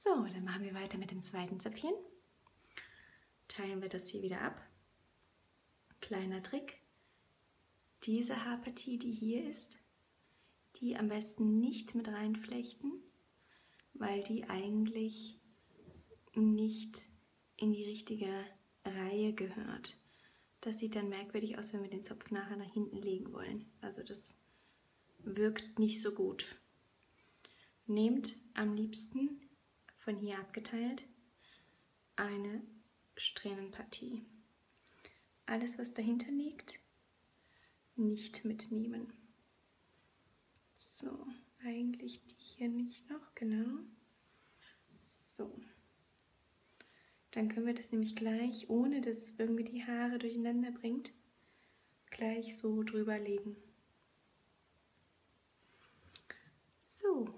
So, dann machen wir weiter mit dem zweiten Zöpfchen. Teilen wir das hier wieder ab. Kleiner Trick. Diese Haarpartie, die hier ist, die am besten nicht mit reinflechten, weil die eigentlich nicht in die richtige Reihe gehört. Das sieht dann merkwürdig aus, wenn wir den Zopf nachher nach hinten legen wollen. Also das wirkt nicht so gut. Nehmt am liebsten von hier abgeteilt eine Strähnenpartie. Alles, was dahinter liegt, nicht mitnehmen. So, eigentlich die hier nicht noch, genau. So. Dann können wir das nämlich gleich, ohne dass es irgendwie die Haare durcheinander bringt, gleich so drüber legen. So.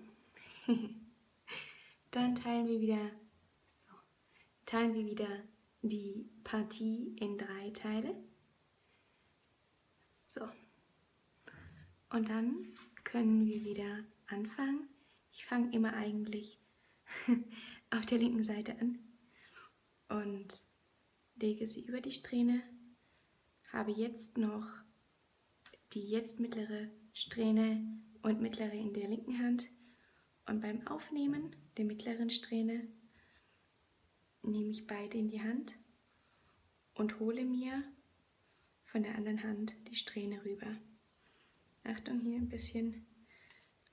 Dann teilen wir wieder, so, teilen wir wieder die Partie in drei Teile. So. Und dann können wir wieder anfangen. Ich fange immer eigentlich auf der linken Seite an und lege sie über die Strähne. Habe jetzt noch die jetzt mittlere Strähne und mittlere in der linken Hand. Und beim Aufnehmen der mittleren Strähne nehme ich beide in die Hand und hole mir von der anderen Hand die Strähne rüber. Achtung hier ein bisschen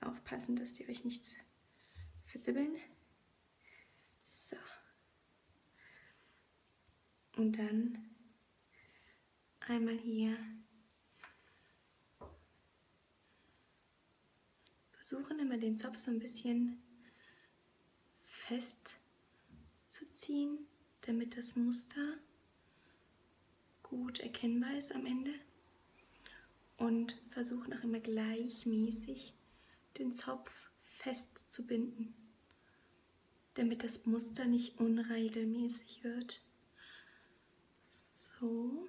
aufpassen, dass sie euch nichts verzibbeln. So. Und dann einmal hier versuchen immer den Zopf so ein bisschen fest zu ziehen, damit das Muster gut erkennbar ist am Ende. Und versuchen auch immer gleichmäßig den Zopf fest zu binden, damit das Muster nicht unregelmäßig wird. So.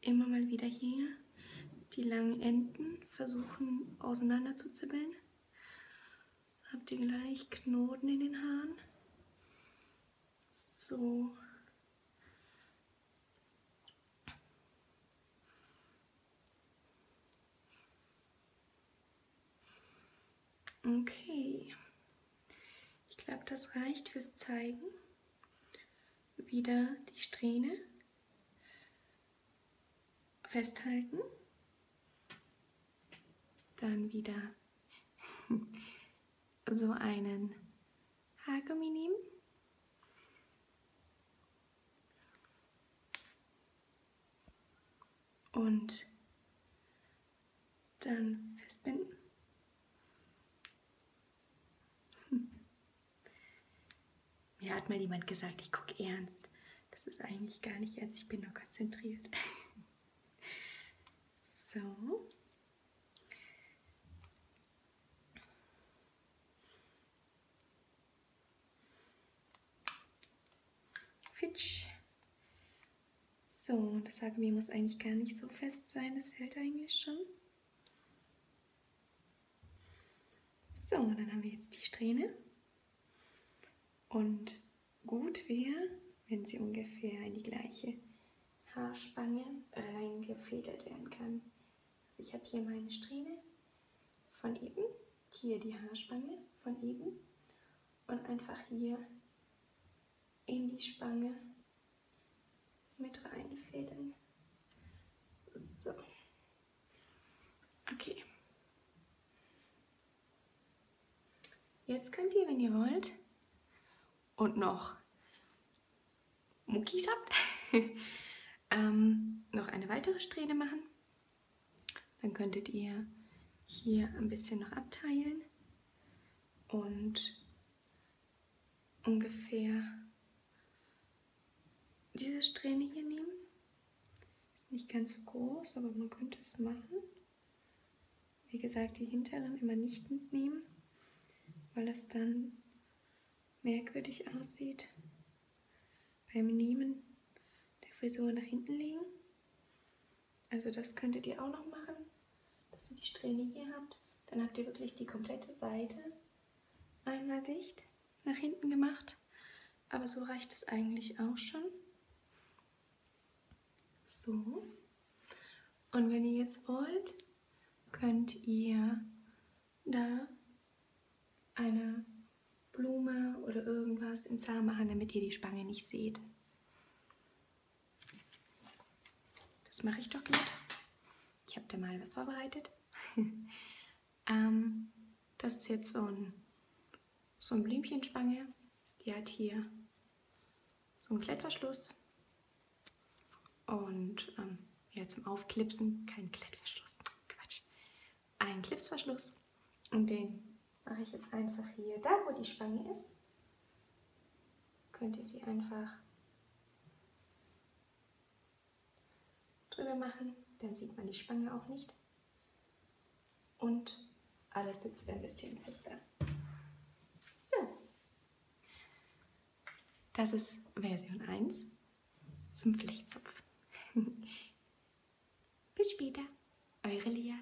Immer mal wieder hier die langen Enden versuchen auseinander zu zibbeln. Habt ihr gleich Knoten in den Haaren. So. Okay. Ich glaube, das reicht fürs Zeigen. Wieder die Strähne festhalten. Dann wieder so einen Haargummi nehmen. Und dann festbinden. Mir hat mal jemand gesagt, ich gucke ernst. Das ist eigentlich gar nicht ernst, ich bin nur konzentriert. so. So, das Haargummi muss eigentlich gar nicht so fest sein, das hält eigentlich schon. So, dann haben wir jetzt die Strähne. Und gut wäre, wenn sie ungefähr in die gleiche Haarspange reingefedert werden kann. Also ich habe hier meine Strähne von eben, hier die Haarspange von eben und einfach hier in die Spange mit reinfädeln. So. Okay. Jetzt könnt ihr, wenn ihr wollt, und noch Muckis habt, ähm, noch eine weitere Strähne machen. Dann könntet ihr hier ein bisschen noch abteilen und ungefähr diese Strähne hier nehmen. Ist nicht ganz so groß, aber man könnte es machen. Wie gesagt, die hinteren immer nicht mitnehmen, weil das dann merkwürdig aussieht. Beim Nehmen der Frisur nach hinten legen. Also das könntet ihr auch noch machen, dass ihr die Strähne hier habt. Dann habt ihr wirklich die komplette Seite einmal dicht. nach hinten gemacht, aber so reicht es eigentlich auch schon. So. Und wenn ihr jetzt wollt, könnt ihr da eine Blume oder irgendwas in Zahn machen, damit ihr die Spange nicht seht. Das mache ich doch glatt. Ich habe da mal was vorbereitet. ähm, das ist jetzt so ein, so ein Blümchenspange. Die hat hier so einen Klettverschluss. Und ähm, ja, zum Aufklipsen, kein Klettverschluss, Quatsch. Ein Clipsverschluss. Und den mache ich jetzt einfach hier, da wo die Spange ist, könnt ihr sie einfach drüber machen, dann sieht man die Spange auch nicht und alles sitzt ein bisschen fester. So, das ist Version 1 zum Flechtzopf. Bis später, eure Lia.